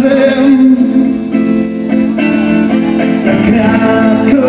сердцем, как кратком.